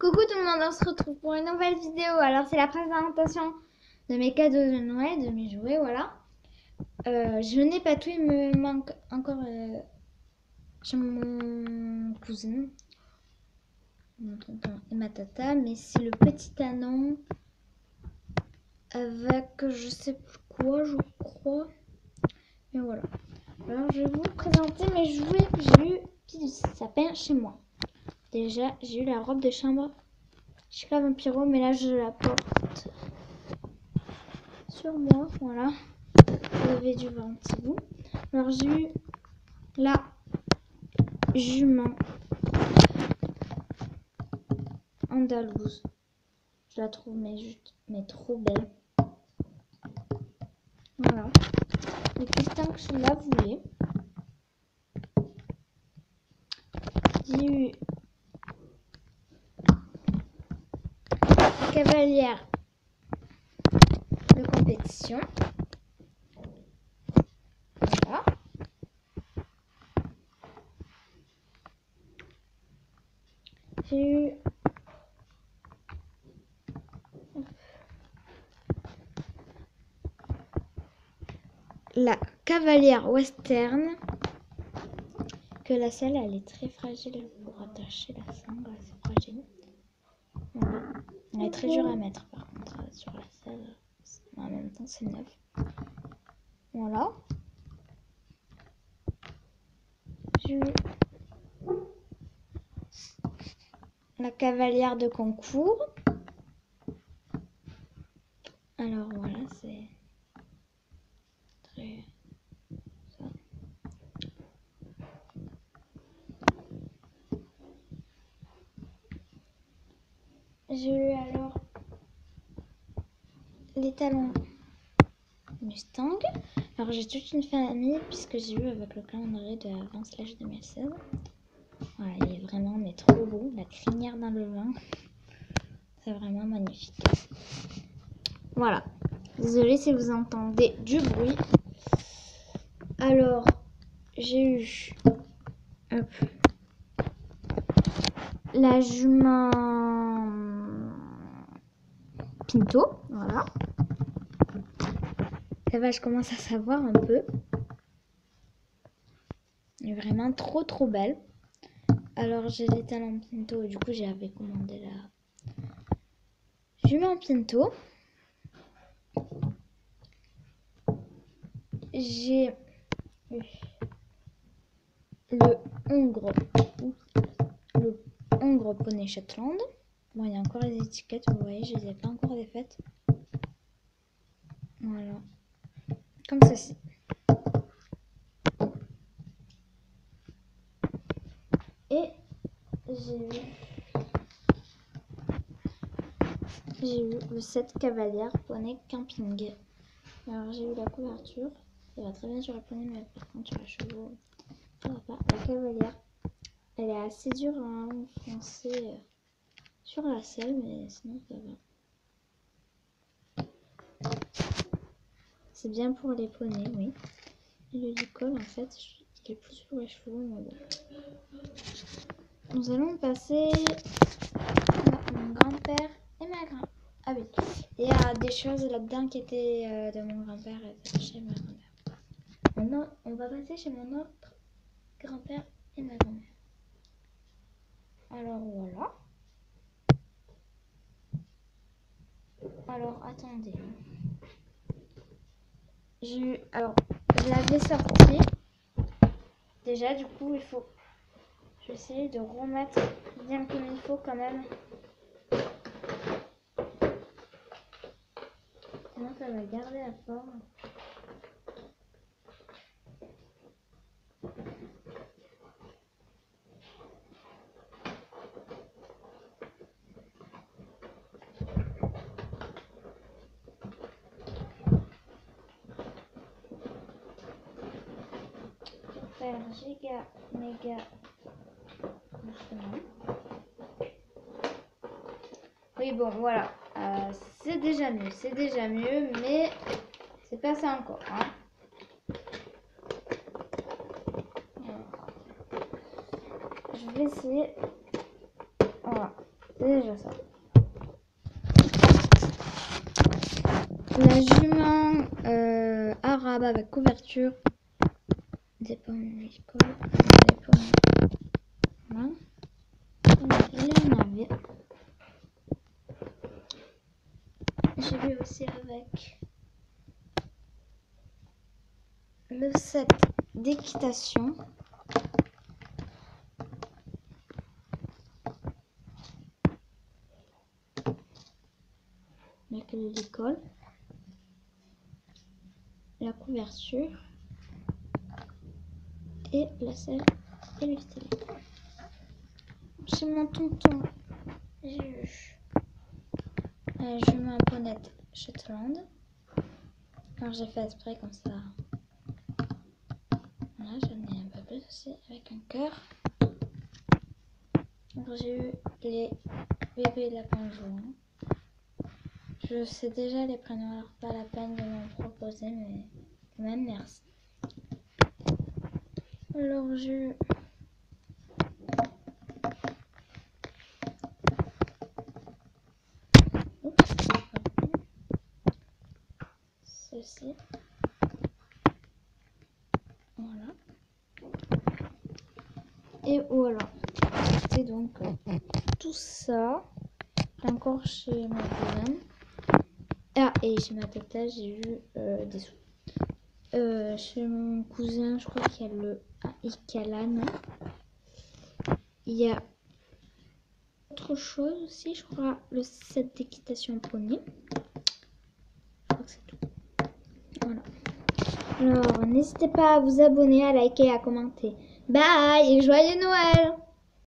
Coucou tout le monde, on se retrouve pour une nouvelle vidéo. Alors c'est la présentation de mes cadeaux de Noël, de mes jouets, voilà. Euh, je n'ai pas tout, il me manque encore euh, chez mon cousin, mon tonton et ma tata, mais c'est le petit canon avec je sais plus quoi, je crois. Mais voilà. Alors je vais vous présenter mes jouets que j'ai eu petit sapin chez moi. Déjà, j'ai eu la robe de chambre chez Vampiro, mais là, je la porte sur moi. Voilà. Vous avez dû voir un petit. Alors, j'ai eu la jument andalouse. Je la trouve mais juste, mais trop belle. Voilà. Les pistons que je la voulais. J'ai eu de compétition. La cavalière western que la selle elle est très fragile pour attacher la sangle. Elle est très dure à mettre par contre euh, sur la selle. En même temps, c'est neuf. Voilà. J'ai la cavalière de concours. Alors voilà, c'est très ça. J'ai eu alors les talons Mustang. Alors j'ai toute une famille puisque j'ai eu avec le calendrier de avant slash 2016. Voilà, il est vraiment mais trop beau. La crinière dans le vin. C'est vraiment magnifique. Voilà. Désolée si vous entendez du bruit. Alors, j'ai eu hop, la jument Pinto, voilà. Ça va, je commence à savoir un peu. Vraiment trop trop belle. Alors j'ai les talents Pinto, du coup j'avais commandé la jument Pinto. J'ai le Hongre, le Hongre Poney Shetland. Bon, il y a encore les étiquettes, vous voyez, je les ai pas encore défaites. Voilà. Comme ceci. Et j'ai eu... J'ai eu le 7 cavalière poney camping. Alors j'ai eu la couverture. Ça va très bien sur la poney, mais par contre sur les chevaux, va pas. La cavalière, elle est assez dure à enfoncer sur la selle, mais sinon ça va. C'est bien pour les poneys, oui. Le licol, en fait, il est plus sur les chevaux, mais. Nous allons passer mon grand-père et ma grand Ah oui, il y a des choses là-dedans qui étaient euh, de mon grand-père et de chez ma grand-mère. Maintenant, on va passer chez mon autre grand-père et ma grand-mère. Alors voilà. Alors, attendez. J'ai eu... Alors, je l'avais sorti. Déjà, du coup, il faut... Je vais essayer de remettre bien comme il faut quand même. Sinon, ça va garder la forme. Giga méga Oui bon voilà, euh, c'est déjà mieux, c'est déjà mieux, mais c'est pas ça encore. Hein. Je vais essayer. Voilà. C'est déjà ça. La jument euh, arabe avec couverture. Avait. J'ai vu aussi avec le set d'équitation. De l'école. La couverture. Et la selle et le stylet. Chez mon tonton, eu euh, je mets un poney Shetland. Alors j'ai fait exprès comme ça. Voilà, j'en ai un peu plus aussi avec un cœur. J'ai eu les bébés lapins jaunes. Je sais déjà les prénoms, alors pas la peine de m'en proposer, mais quand même merci. Alors eu ceci. Voilà. Et voilà. C'est donc tout ça. Encore chez ma cousin. Ah, et chez ma tata, j'ai eu euh, des sous. Euh, chez mon cousin, je crois qu'il y a le Ikalan. Il y a autre chose aussi, je crois, le set d'équitation poney. Je crois que c'est tout. Voilà. Alors, n'hésitez pas à vous abonner, à liker, à commenter. Bye et joyeux Noël